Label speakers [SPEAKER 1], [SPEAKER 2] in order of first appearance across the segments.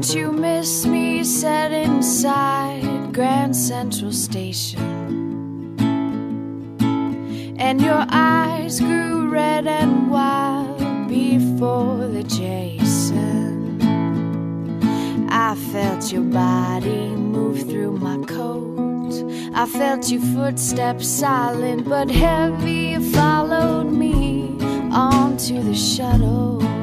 [SPEAKER 1] Don't you miss me? Sat inside Grand Central Station. And your eyes grew red and wild before the Jason. I felt your body move through my coat. I felt your footsteps silent but heavy. Followed me onto the shuttle.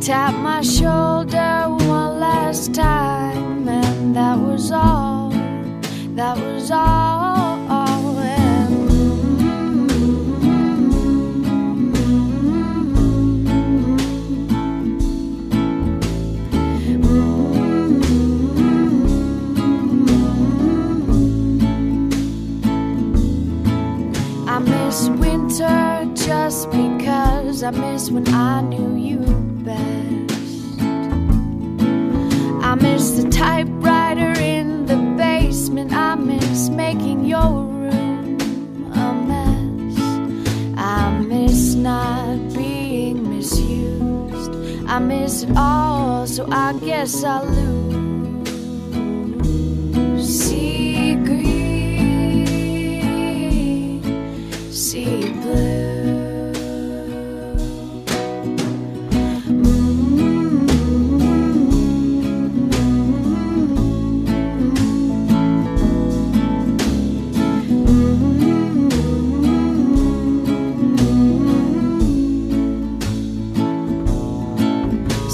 [SPEAKER 1] Tap my shoulder one last time, and that was all. That was all. I miss winter just because I miss when I knew you best. I miss the typewriter in the basement. I miss making your room a mess. I miss not being misused. I miss it all, so I guess I'll lose.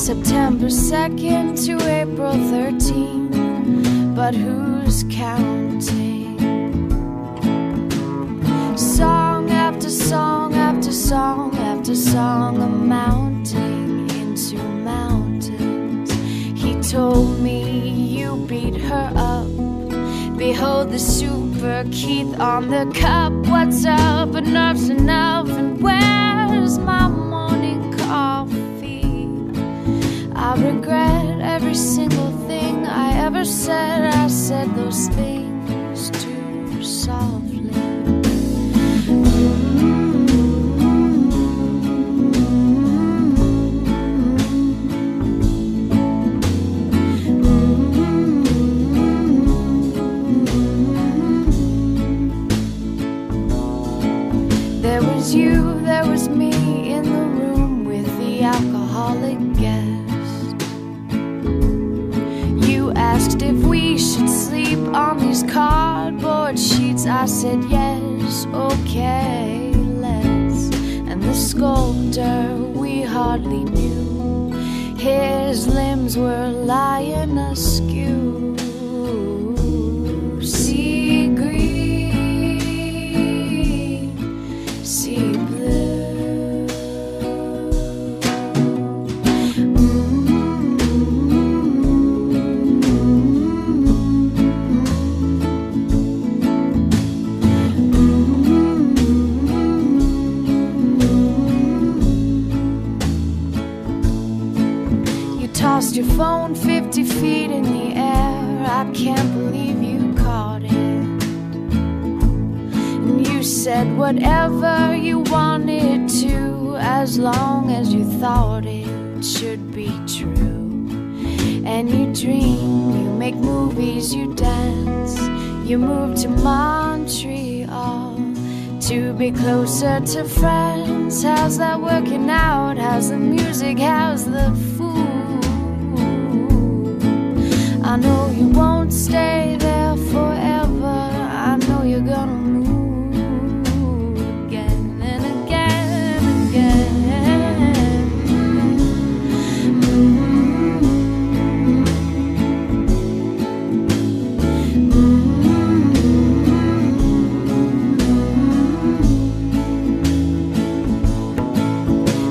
[SPEAKER 1] September 2nd to April 13th, but who's counting? Song after song after song after song amounting into mountains. He told me you beat her up. Behold the super Keith on the cup. What's up? Enough's enough. And where's my morning regret every single thing I ever said. I said those things said yes, okay, let's. And the sculptor we hardly knew, his limbs were lying. Tossed your phone 50 feet in the air. I can't believe you caught it. And you said whatever you wanted to, as long as you thought it should be true. And you dream, you make movies, you dance. You move to Montreal to be closer to friends. How's that working out? How's the music? How's the food? I know you won't stay there forever. I know you're gonna move again and again and again.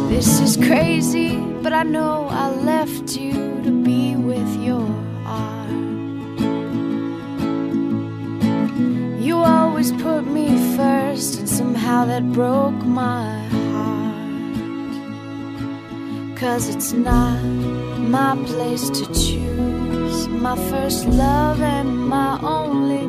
[SPEAKER 1] This is crazy, but I know I left you to be with your always put me first, and somehow that broke my heart. Cause it's not my place to choose my first love and my only